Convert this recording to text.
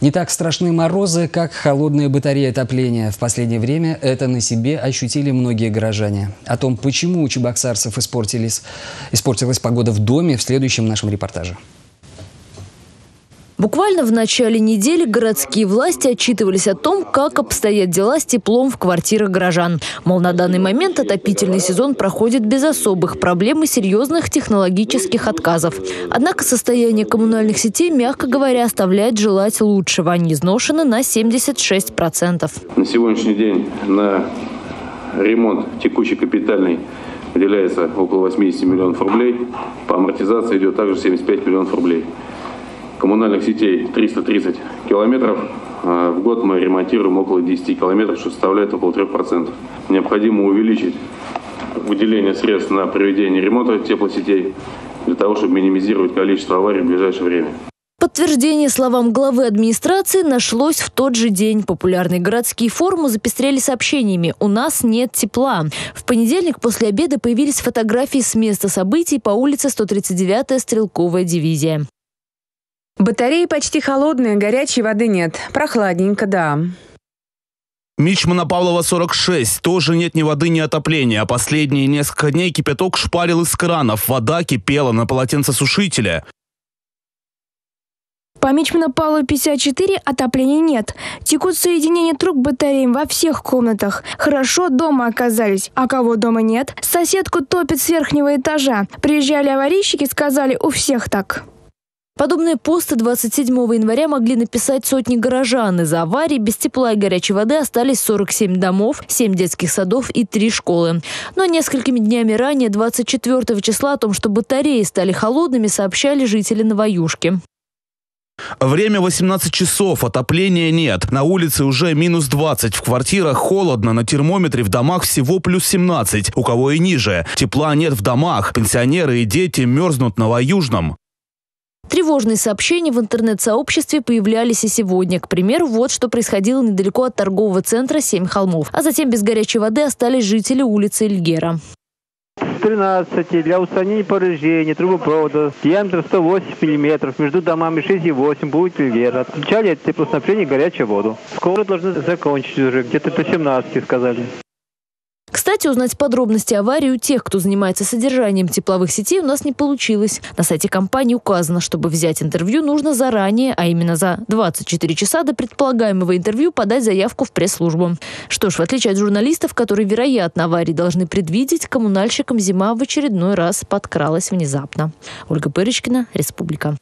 Не так страшны морозы, как холодные батареи отопления. В последнее время это на себе ощутили многие горожане. О том, почему у чебоксарцев испортилась погода в доме, в следующем нашем репортаже. Буквально в начале недели городские власти отчитывались о том, как обстоят дела с теплом в квартирах горожан. Мол, на данный момент отопительный сезон проходит без особых проблем и серьезных технологических отказов. Однако состояние коммунальных сетей, мягко говоря, оставляет желать лучшего. Они изношены на 76%. На сегодняшний день на ремонт текущий капитальный выделяется около 80 миллионов рублей. По амортизации идет также 75 миллионов рублей коммунальных сетей 330 километров. А в год мы ремонтируем около 10 километров, что составляет около 3%. Необходимо увеличить выделение средств на проведение ремонта теплосетей для того, чтобы минимизировать количество аварий в ближайшее время. Подтверждение словам главы администрации нашлось в тот же день. Популярные городские форумы запестрели сообщениями «У нас нет тепла». В понедельник после обеда появились фотографии с места событий по улице 139-я стрелковая дивизия. Батареи почти холодные, горячей воды нет. Прохладненько, да. Мичмана Павлова 46. Тоже нет ни воды, ни отопления. Последние несколько дней кипяток шпарил из кранов. Вода кипела на полотенцесушителе. По Мичмана Павлова 54 отопления нет. Текут соединения труб батареям во всех комнатах. Хорошо дома оказались. А кого дома нет? Соседку топит с верхнего этажа. Приезжали аварийщики, сказали, у всех так. Подобные посты 27 января могли написать сотни горожан. Из-за аварии без тепла и горячей воды остались 47 домов, 7 детских садов и 3 школы. Но несколькими днями ранее, 24 числа, о том, что батареи стали холодными, сообщали жители Новоюшки. Время 18 часов, отопления нет. На улице уже минус 20, в квартирах холодно, на термометре в домах всего плюс 17, у кого и ниже. Тепла нет в домах, пенсионеры и дети мерзнут в Новоюжном. Тревожные сообщения в интернет-сообществе появлялись и сегодня. К примеру, вот что происходило недалеко от торгового центра «Семь холмов». А затем без горячей воды остались жители улицы Эльгера. 13 для устранения повреждений трубопровода диаметр 108 мм между домами 6,8 будет Эльгера. Отключали от теплоснабжения горячую воду. Скоро должны закончить уже, где-то до 17 сказали. Кстати, узнать подробности аварии у тех, кто занимается содержанием тепловых сетей, у нас не получилось. На сайте компании указано, чтобы взять интервью, нужно заранее, а именно за 24 часа до предполагаемого интервью подать заявку в пресс-службу. Что ж, в отличие от журналистов, которые, вероятно, аварии должны предвидеть, коммунальщикам зима в очередной раз подкралась внезапно. Ольга Пырочкина, Республика.